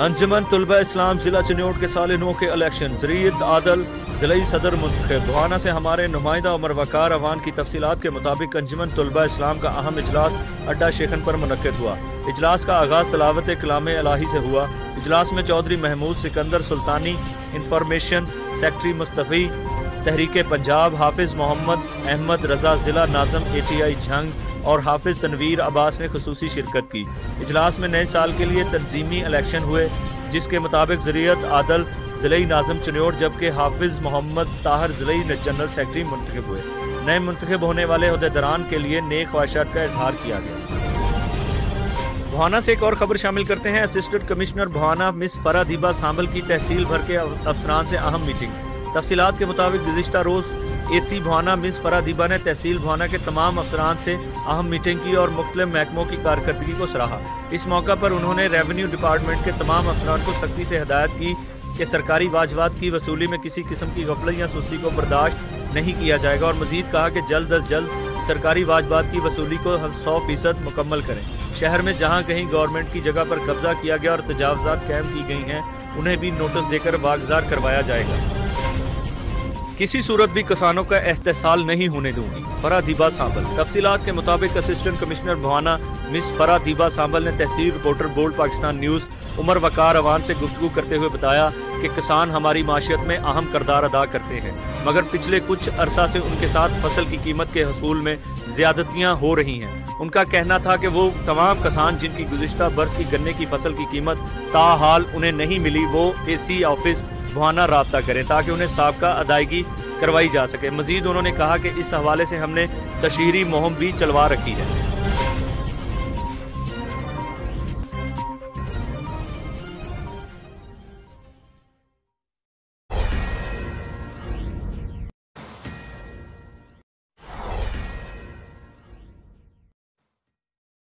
انجمن طلبہ اسلام ضلع چنیوٹ کے سال نو کے الیکشن زریعت عادل ضلعی صدر منتخب بہانا سے ہمارے نمائندہ عمر وقار اوان کی تفصیلات کے مطابق انجمن طلبہ اسلام کا اہم اجلاس اڈا شیخن پر منعقد ہوا۔ اجلاس کا آغاز تلاوت کلام الہی سے ہوا۔ اجلاس میں چودھری محمود، سکندر سلطانی، انفارمیشن سیکٹری مصطفی تحریک پنجاب، حافظ محمد احمد رضا ضلع، ناظم اے ٹی آئی جھنگ اور حافظ تنویر عباس نے خصوصی شرکت کی۔ اجلاس میں نئے سال کے لیے تنظیمی الیکشن ہوئے، جس کے مطابق ذریعت عادل، ضلعی ناظم چنیوٹ، جبکہ حافظ محمد طاہر، ضلعی جنرل سیکٹری منتخب ہوئے۔ نئے منتخب ہونے والے عہدیداران کے لیے نیک خواہشات کا اظہار کیا گیا۔ بھوانا سے ایک اور خبر شامل کرتے ہیں۔ اسسٹنٹ کمشنر بھوانا مس فرا دیبا سامبل کی تحصیل بھر کے افسران سے اہم میٹنگ۔ تفصیلات کے مطابق گزشتہ روز اے سی بھوانا مس فرا دیبا نے تحصیل بھوانا کے تمام افسران سے اہم میٹنگ کی اور مختلف محکموں کی کارکردگی کو سراہا۔ اس موقع پر انہوں نے ریونیو ڈپارٹمنٹ کے تمام افسران کو سختی سے ہدایت کی کہ سرکاری واجبات کی وصولی میں کسی قسم کی غفلت یا سستی کو برداشت نہیں کیا جائے گا اور مزید کہا کہ جلد از جلد سرکاری واجبات کی وصولی کو سو فیصد مکمل کریں۔ شہر میں جہاں کہیں گورنمنٹ کی جگہ پر قبضہ کیا گیا اور تجاوزات قائم کی گئی ہیں، انہیں بھی نوٹس دے کر واگزار کروایا جائے گا۔ کسی صورت بھی کسانوں کا احتسال نہیں ہونے دوں گی۔ فرا دیبا سامبل تفصیلات کے مطابق اسسٹنٹ کمشنر بھوانا مس فرا دیبا سامبل نے تحصیل reporter bold Pakistan news Umar Waqar Awan سے گفتگو کرتے ہوئے بتایا کہ کسان ہماری معاشیت میں اہم کردار ادا کرتے ہیں، مگر پچھلے کچھ عرصہ سے ان کے ساتھ فصل کی قیمت کے حصول میں زیادتیاں ہو رہی ہیں۔ ان کا کہنا تھا کہ وہ تمام کسان جن کی گزشتہ برس کی گنے کی فصل کی قیمت تاحال انہیں نہیں ملی، وہ اے سی آفس بھوانا رابطہ کریں تاکہ انہیں سابقہ ادائیگی کروائی جا سکے۔ مزید انہوں نے کہا کہ اس حوالے سے ہم نے تشہیری مہم بھی چلوا رکھی ہے۔